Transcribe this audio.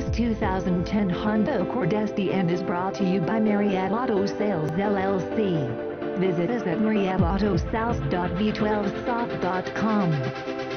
This 2010 Honda Accord SDN is brought to you by Marriott Auto Sales LLC. Visit us at marriottautosouth.v12south.com.